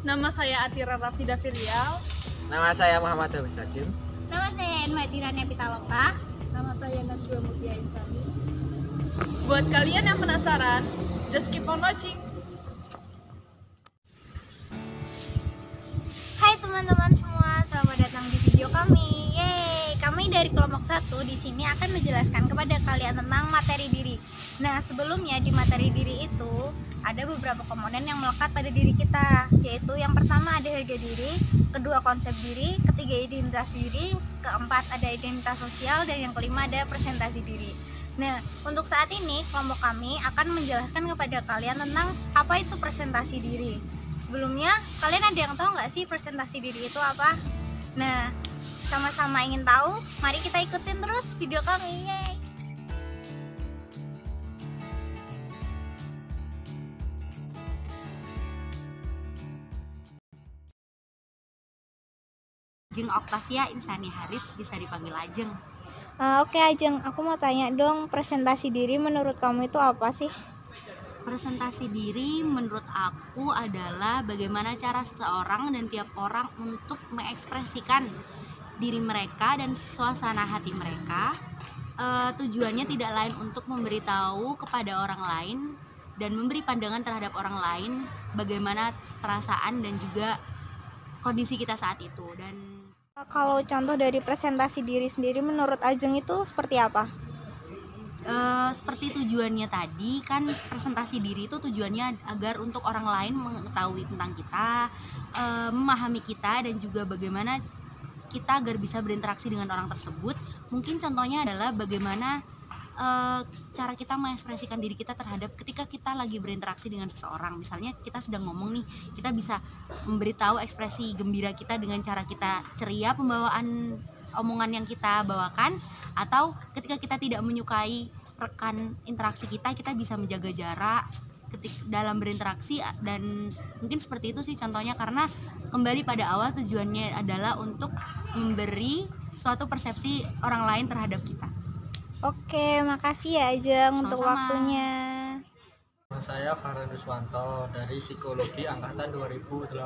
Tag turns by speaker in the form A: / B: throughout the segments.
A: Nama saya Atira Rafida Firial.
B: Nama saya Muhammad Habis Hakim.
C: nama saya Madirania Pitaloka.
A: Nama saya Najwa Mutia Insani. Buat kalian yang penasaran, just keep on watching.
C: Hai teman-teman semua, selamat datang di video kami. Yeay, kami dari kelompok 1 di sini akan menjelaskan kepada kalian tentang materi diri. Nah, sebelumnya di materi diri itu ada beberapa komponen yang melekat pada diri kita, yaitu yang pertama ada harga diri, kedua konsep diri, ketiga identitas diri, keempat ada identitas sosial, dan yang kelima ada presentasi diri. Nah, untuk saat ini kelompok kami akan menjelaskan kepada kalian tentang apa itu presentasi diri. Sebelumnya, kalian ada yang tahu nggak sih presentasi diri itu apa? Nah, sama-sama ingin tahu, mari kita ikutin terus video kami. Yeay!
D: Ajeng Oktavia Insani Haris bisa dipanggil Ajeng.
C: Ah, Oke Ajeng, aku mau tanya dong, presentasi diri menurut kamu itu apa sih?
D: Presentasi diri menurut aku adalah bagaimana cara seseorang dan tiap orang untuk mengekspresikan diri mereka dan suasana hati mereka. Eh, tujuannya tidak lain untuk memberitahu kepada orang lain dan memberi pandangan terhadap orang lain bagaimana perasaan dan juga kondisi kita saat itu dan
C: Kalau contoh dari presentasi diri sendiri menurut Ajeng itu seperti apa?
D: Eh, seperti tujuannya tadi kan presentasi diri itu tujuannya agar untuk orang lain mengetahui tentang kita, eh, memahami kita dan juga bagaimana kita agar bisa berinteraksi dengan orang tersebut. Mungkin contohnya adalah bagaimana eh, cara kita mengekspresikan diri kita terhadap ketika kita lagi berinteraksi dengan seseorang. Misalnya kita sedang ngomong nih, kita bisa memberitahu ekspresi gembira kita dengan cara kita ceria pembawaan omongan yang kita bawakan atau ketika kita tidak menyukai rekan interaksi kita kita bisa menjaga jarak ketik dalam berinteraksi dan mungkin seperti itu sih contohnya karena kembali pada awal tujuannya adalah untuk memberi suatu persepsi orang lain terhadap kita.
C: Oke, makasih ya Ajeng untuk
D: Sama-sama.
C: waktunya.
B: Nama saya Farhan Ruswanto dari Psikologi Angkatan 2018.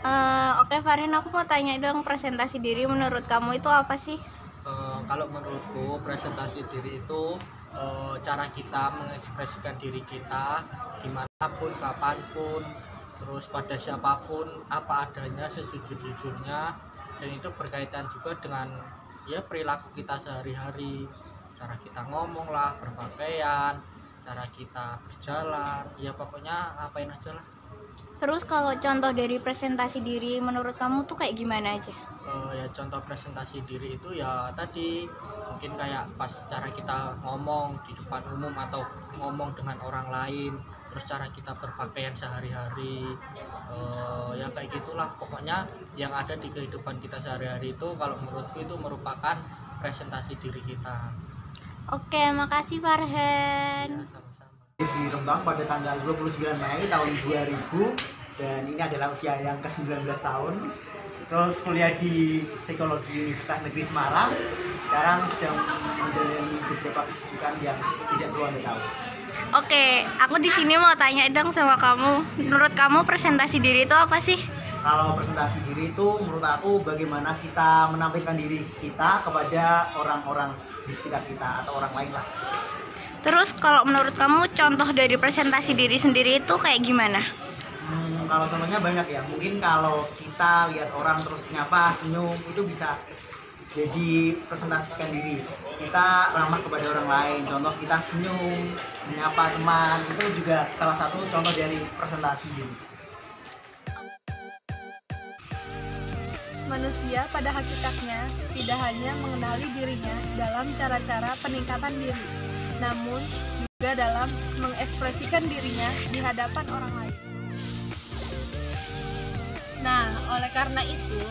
C: Eh, Oke Farhan, aku mau tanya dong presentasi diri menurut kamu itu apa sih?
B: Eh, kalau menurutku presentasi diri itu eh, cara kita mengekspresikan diri kita di mana pun, kapan pun, terus pada siapa pun, apa adanya sejujur-jujurnya dan itu berkaitan juga dengan ya perilaku kita sehari-hari cara kita ngomong lah, berpakaian, cara kita berjalan, ya pokoknya apain aja lah.
C: Terus kalau contoh dari presentasi diri menurut kamu tuh kayak gimana aja?
B: Eh, ya contoh presentasi diri itu ya tadi mungkin kayak pas cara kita ngomong di depan umum atau ngomong dengan orang lain terus cara kita berpakaian sehari-hari Eh, ya kayak gitulah. Pokoknya yang ada di kehidupan kita sehari-hari itu kalau menurutku itu merupakan presentasi diri kita.
C: Oke, makasih Farhan.
B: ya sama-sama.
E: Di Rembang pada tanggal 29 Mei tahun 2000 dan ini adalah usia yang ke-19 tahun. Terus kuliah di Psikologi Universitas Negeri Semarang. Sekarang sedang menjalani beberapa kesibukan yang tidak perlu anda tahu
C: Oke, aku di sini mau tanya dong sama kamu. Menurut kamu presentasi diri itu apa sih?
E: kalau presentasi diri itu menurut aku bagaimana kita menampilkan diri kita kepada orang-orang di sekitar kita atau orang lain lah
C: Terus kalau menurut kamu contoh dari presentasi diri sendiri itu kayak gimana?
E: Hmm, kalau contohnya banyak ya. Mungkin kalau kita lihat orang terus nyapa, senyum itu bisa jadi presentasikan diri. Kita ramah kepada orang lain. Contoh kita senyum, menyapa teman itu juga salah satu contoh dari presentasi diri.
A: Manusia pada hakikatnya tidak hanya mengenali dirinya dalam cara-cara peningkatan diri, namun juga dalam mengekspresikan dirinya di hadapan orang lain. Nah, oleh karena itu,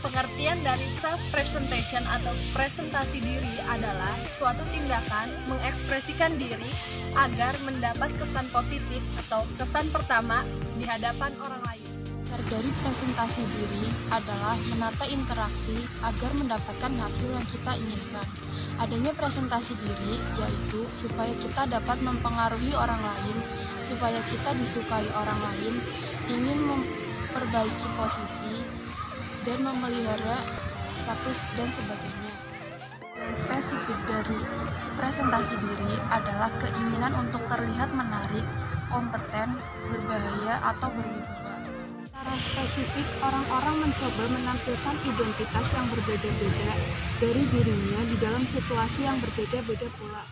A: pengertian dari self presentation atau presentasi diri adalah suatu tindakan mengekspresikan diri agar mendapat kesan positif atau kesan pertama di hadapan orang lain.
F: Dasar dari presentasi diri adalah menata interaksi agar mendapatkan hasil yang kita inginkan. Adanya presentasi diri yaitu supaya kita dapat mempengaruhi orang lain, supaya kita disukai orang lain, ingin memperbaiki posisi, dan memelihara status dan sebagainya. Yang spesifik dari presentasi diri adalah keinginan untuk terlihat menarik, kompeten, berbahaya, atau berwibawa. Secara spesifik, orang-orang mencoba menampilkan identitas yang berbeda-beda dari dirinya di dalam situasi yang berbeda-beda pula.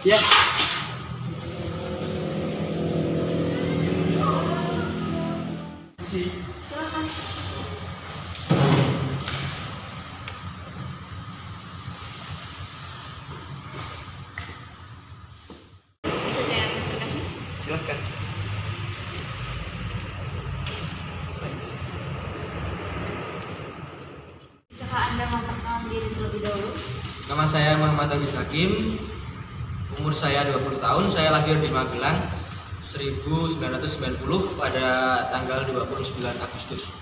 E: Ya. Silakan.
D: Bisakah Anda memperkenalkan diri terlebih dahulu?
G: Nama saya Muhammad Abis Hakim. Umur saya 20 tahun. Saya lahir di Magelang 1990 pada tanggal 29 Agustus.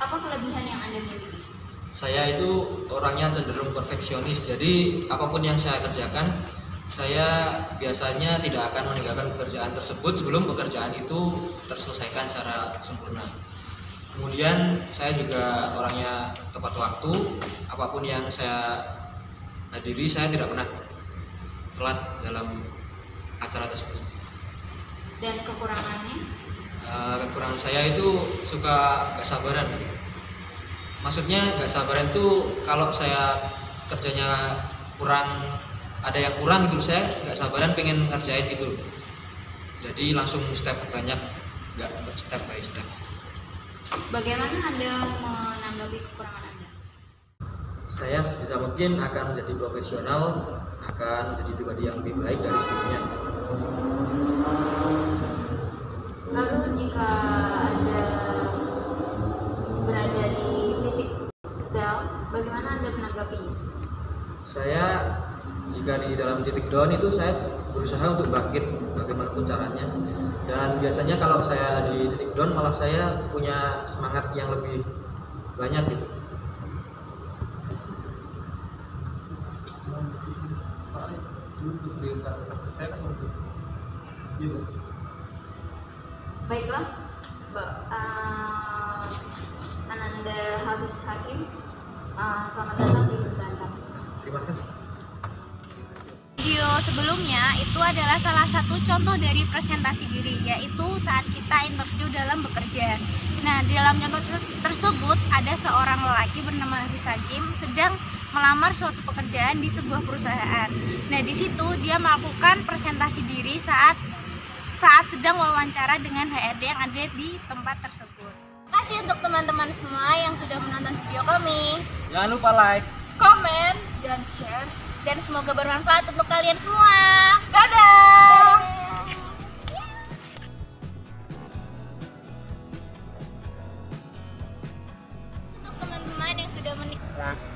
D: Apa kelebihan yang Anda miliki?
G: Saya itu orangnya cenderung perfeksionis. Jadi apa pun yang saya kerjakan, saya biasanya tidak akan meninggalkan pekerjaan tersebut sebelum pekerjaan itu terselesaikan secara sempurna. Kemudian saya juga orangnya tepat waktu, apa pun yang saya hadiri saya tidak pernah telat dalam acara tersebut.
D: Dan kekurangannya?
G: Eh, kekurangan saya itu suka gak sabaran. Maksudnya gak sabaran itu kalau saya kerjanya kurang ada yang kurang gitu saya gak sabaran pengen ngerjain gitu. Jadi langsung step banyak, gak step by step.
D: Bagaimana Anda menanggapi kekurangan?
G: Saya sebisa mungkin akan menjadi profesional, akan menjadi pribadi yang lebih baik dari sebelumnya.
D: Lalu jika Anda berada di titik down, bagaimana Anda menanggapinya?
G: Saya jika di dalam titik down itu saya berusaha untuk bangkit bagaimanapun caranya dan biasanya kalau saya di titik down malah saya punya semangat yang lebih banyak gitu
D: Baiklah, Mbak. Uh, Ananda Habis Hakim, uh, selamat datang di perusahaan kami.
G: terima kasih.
C: Video sebelumnya itu adalah salah satu contoh dari presentasi diri yaitu saat kita interview dalam bekerja. Nah, di dalam contoh tersebut ada seorang lelaki bernama Aziz Hakim sedang melamar suatu pekerjaan di sebuah perusahaan. Nah, di situ dia melakukan presentasi diri saat saat sedang wawancara dengan HRD yang ada di tempat tersebut. Terima kasih untuk teman-teman semua yang sudah menonton video kami.
G: jangan lupa like
C: komen, dan share. Dan semoga bermanfaat untuk kalian semua. Dadah! Untuk teman-teman yang sudah menikmati